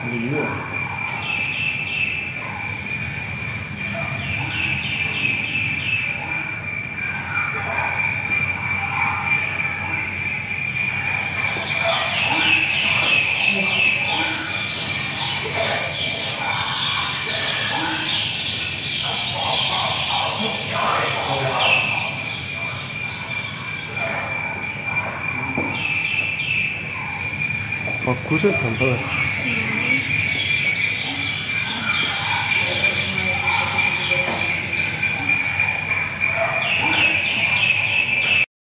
근데 이거 아, 구슬 반팔.